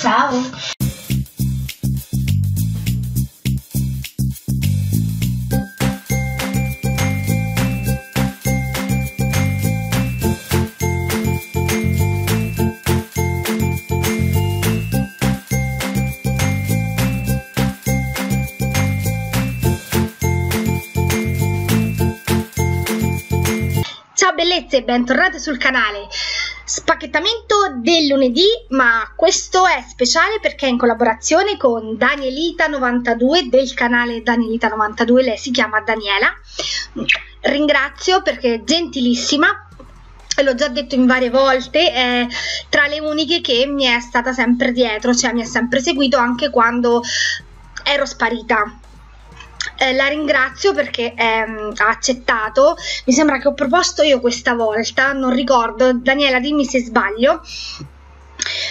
Ciao! bellezze, bentornate sul canale. Spacchettamento del lunedì, ma questo è speciale perché è in collaborazione con Danielita92 del canale Danielita92, lei si chiama Daniela. Ringrazio perché è gentilissima, l'ho già detto in varie volte, è tra le uniche che mi è stata sempre dietro, cioè mi ha sempre seguito anche quando ero sparita eh, la ringrazio perché ehm, ha accettato. Mi sembra che ho proposto io questa volta, non ricordo. Daniela, dimmi se sbaglio.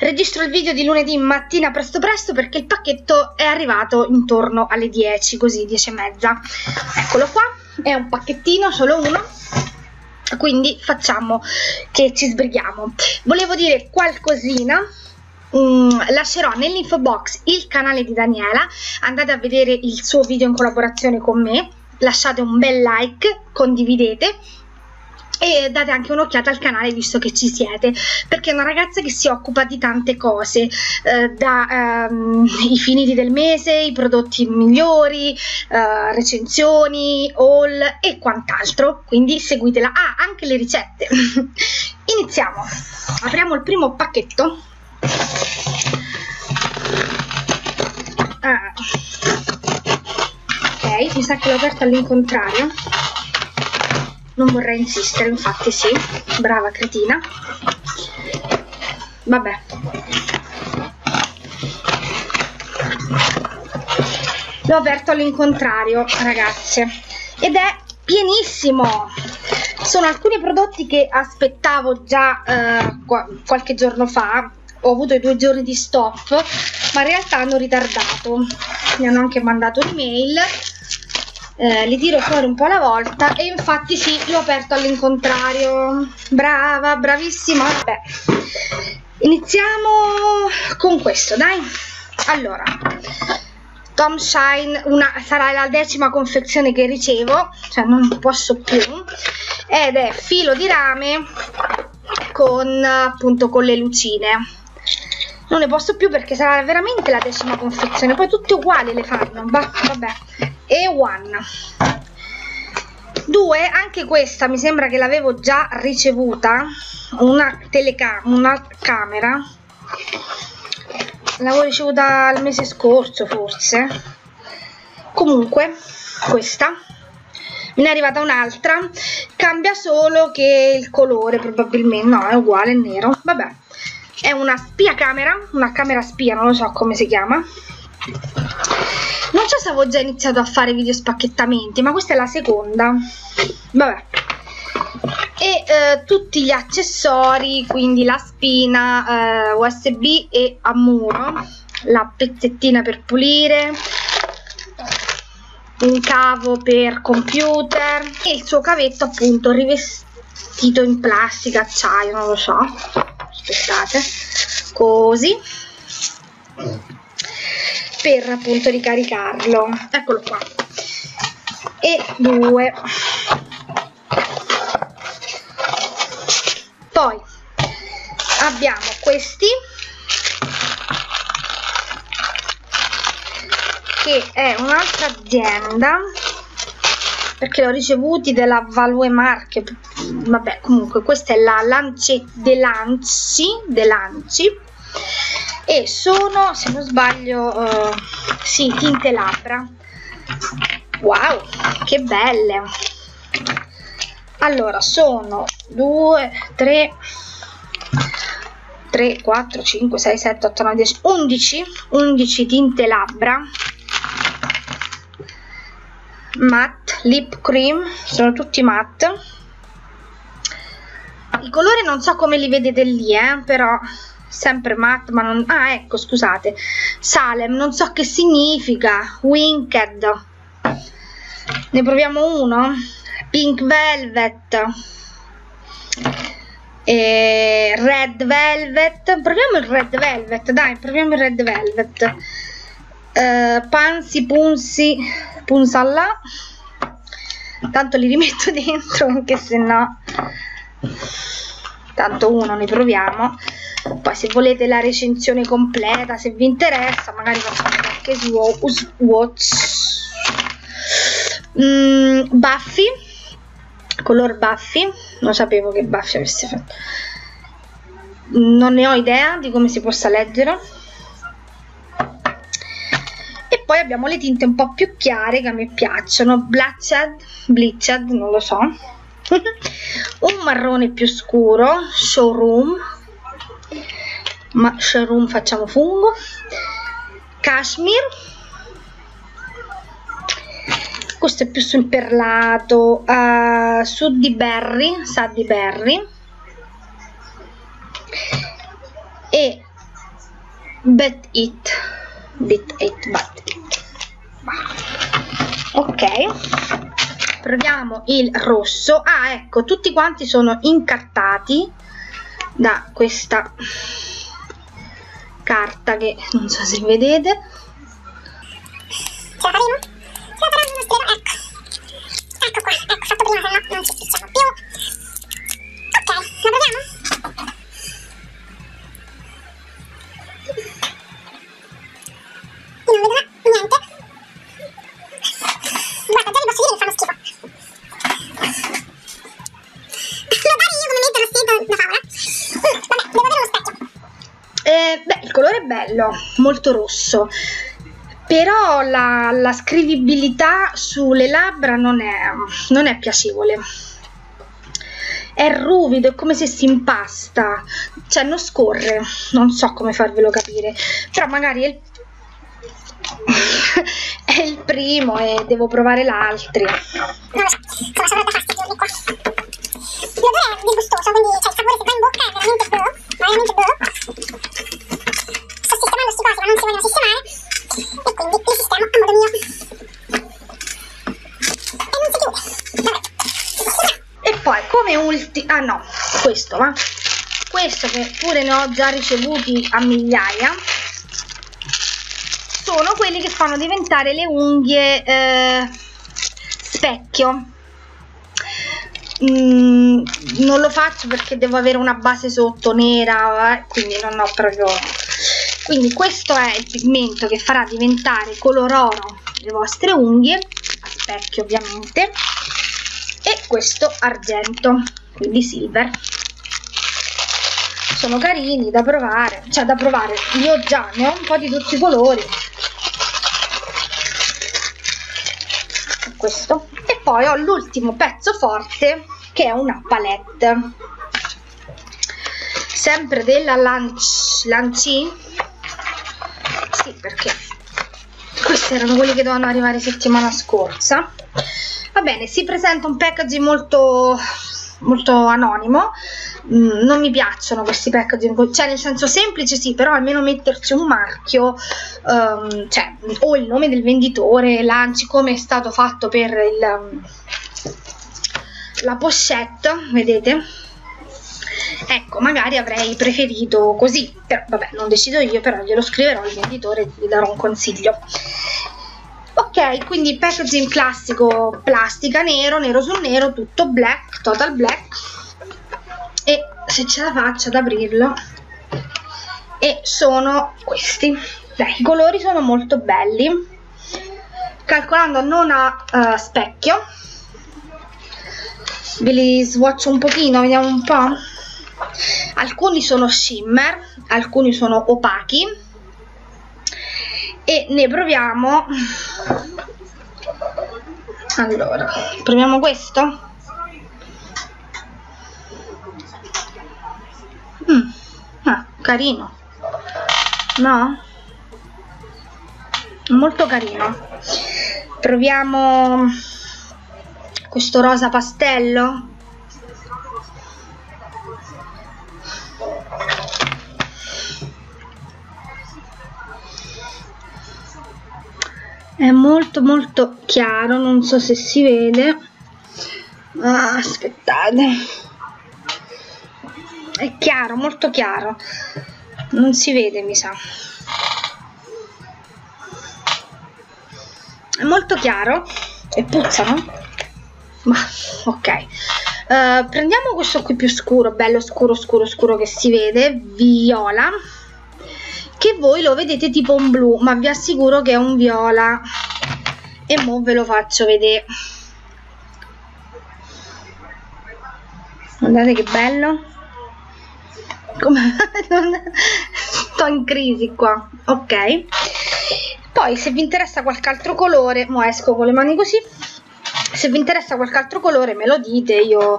Registro il video di lunedì mattina presto presto perché il pacchetto è arrivato intorno alle 10, così 10 e mezza. Eccolo qua, è un pacchettino, solo uno. Quindi facciamo che ci sbrighiamo. Volevo dire qualcosina um, lascerò nell'info box il canale di Daniela, andate a vedere il suo video in collaborazione con me, lasciate un bel like, condividete e date anche un'occhiata al canale visto che ci siete perché è una ragazza che si occupa di tante cose eh, da ehm, i finiti del mese i prodotti migliori eh, recensioni haul e quant'altro quindi seguitela. Ah anche le ricette. Iniziamo. Apriamo il primo pacchetto ah. ok mi sa che l'ho aperto all'incontrario. Non vorrei insistere infatti sì. Brava cretina. Vabbè. L'ho aperto all'incontrario ragazze. Ed è pienissimo. Sono alcuni prodotti che aspettavo già eh, qualche giorno fa. Ho avuto i due giorni di stop ma in realtà hanno ritardato. Mi hanno anche mandato un'email eh, li tiro fuori un po' alla volta e infatti sì, l'ho aperto all'incontrario. Brava, bravissima. Vabbè iniziamo con questo dai. Allora Tom Shine una, sarà la decima confezione che ricevo cioè non posso più ed è filo di rame con appunto con le lucine. Non ne posso più perché sarà veramente la decima confezione poi tutte uguali le fanno bah, vabbè e one. Due anche questa mi sembra che l'avevo già ricevuta. Una telecamera una camera. L'avevo ricevuta il mese scorso forse. Comunque questa. Me ne è arrivata un'altra. Cambia solo che il colore probabilmente. No è uguale è nero. Vabbè. È una spia camera, una camera spia, non lo so come si chiama. Non so se avevo già iniziato a fare video spacchettamenti, ma questa è la seconda. Vabbè. E eh, tutti gli accessori, quindi la spina eh, USB e a muro, la pezzettina per pulire, un cavo per computer e il suo cavetto appunto rivestito in plastica, acciaio, non lo so aspettate così per appunto ricaricarlo. Eccolo qua. E due. Poi abbiamo questi che è un'altra azienda perché l'ho ricevuti della Value Marche vabbè comunque questa è la Lance De Lanci, De Lanci e sono se non sbaglio uh, sì tinte labbra. Wow che belle. Allora sono 2 3 3 4 5 6 7 8 9 10 11 11 tinte labbra. Matte lip cream sono tutti matte. I colori non so come li vedete lì eh, però sempre matte ma non ah ecco scusate. Salem non so che significa. Winked. Ne proviamo uno? Pink Velvet. E red velvet. Proviamo il red velvet dai proviamo il red velvet. Uh, pansi punsi punsalla tanto li rimetto dentro anche se no. Tanto uno ne proviamo poi se volete la recensione completa se vi interessa magari facciamo qualche swatch mm, Buffy color Buffy non sapevo che Buffy avesse fatto. Non ne ho idea di come si possa leggere. E poi abbiamo le tinte un po' più chiare che a me piacciono. Bleached, Bleached non lo so. Un marrone più scuro showroom ma showroom facciamo fungo. Cashmere questo è più sul perlato uh, su di berry sa di berry. E bet it. Bit it but it. Ok. Proviamo il rosso. Ah ecco tutti quanti sono incartati da questa carta che non so se vedete ce la faremo? ce ecco ecco qua ecco fatto prima se no non ci spicciamo bello, molto rosso, però la, la scrivibilità sulle labbra non è, non è piacevole. È ruvido, è come se si impasta, cioè non scorre, non so come farvelo capire, però magari è il, è il primo e devo provare l'altro. Non lo so, insomma sono da fastidio qua. L'odore è disgustoso, quindi cioè, il sapore se va in bocca è veramente bello, veramente bello sto sistemando questi cosi ma non si vogliono sistemare e quindi li sistemo a modo mio e non si chiude Vabbè. e poi come ultimo ah no questo va questo che pure ne ho già ricevuti a migliaia sono quelli che fanno diventare le unghie eh, specchio. Mm, non lo faccio perché devo avere una base sotto nera eh, quindi non ho proprio quindi questo è il pigmento che farà diventare color oro le vostre unghie a specchio ovviamente e questo argento quindi silver. Sono carini da provare. Cioè da provare. Io già ne ho un po' di tutti i colori. Questo. E poi ho l'ultimo pezzo forte che è una palette. Sempre della Lanci sì perché questi erano quelli che dovevano arrivare settimana scorsa. Va bene si presenta un packaging molto molto anonimo. Mm, non mi piacciono questi packaging. Cioè nel senso semplice sì però almeno metterci un marchio um, cioè o il nome del venditore lanci come è stato fatto per il um, la pochette vedete? Ecco magari avrei preferito così però vabbè non decido io però glielo scriverò al venditore e gli darò un consiglio ok quindi packaging classico plastica nero nero su nero tutto black total black. E se ce la faccio ad aprirlo. E sono questi. Beh, i colori sono molto belli. Calcolando non a uh, specchio. Ve li swatch un pochino vediamo un po' alcuni sono shimmer alcuni sono opachi. E ne proviamo allora proviamo questo mm. ah, carino no? molto carino proviamo questo rosa pastello è molto molto chiaro non so se si vede. Ah, aspettate. È chiaro molto chiaro. Non si vede mi sa. È molto chiaro. E puzzano ma ok. Uh, prendiamo questo qui più scuro bello scuro scuro scuro che si vede. Viola che voi lo vedete tipo un blu ma vi assicuro che è un viola. E mo ve lo faccio vedere. Guardate che bello. Come sto in crisi qua. Ok. Poi se vi interessa qualche altro colore mo esco con le mani così. Se vi interessa qualche altro colore me lo dite io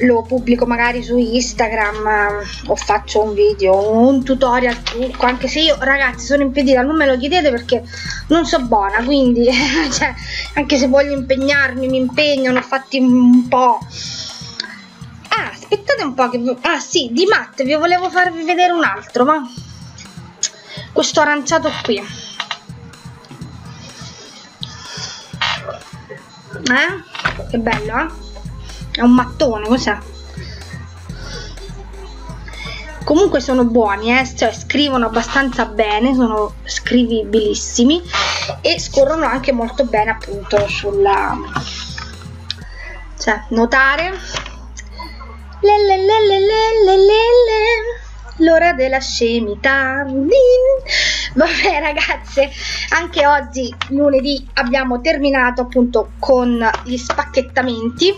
lo pubblico magari su Instagram o faccio un video, un tutorial anche se io ragazzi sono impedita, non me lo chiedete perché non so buona, quindi cioè, anche se voglio impegnarmi, mi impegno, ho fatti un po'. Ah, aspettate un po' che... Ah sì, di matte vi volevo farvi vedere un altro, ma... Questo aranciato qui. Eh? Che bello, eh? È un mattone, cos'è? Comunque sono buoni, eh? cioè scrivono abbastanza bene, sono scrivibilissimi e scorrono anche molto bene appunto sulla... cioè notare. L'ora della scemità vabbè ragazze anche oggi lunedì abbiamo terminato appunto con gli spacchettamenti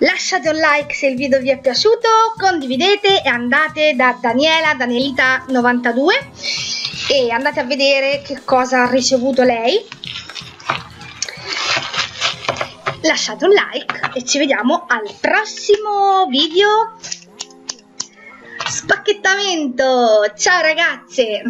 Lasciate un like se il video vi è piaciuto, condividete e andate da Daniela, Danielita92 e andate a vedere che cosa ha ricevuto lei. Lasciate un like e ci vediamo al prossimo video spacchettamento. Ciao ragazze!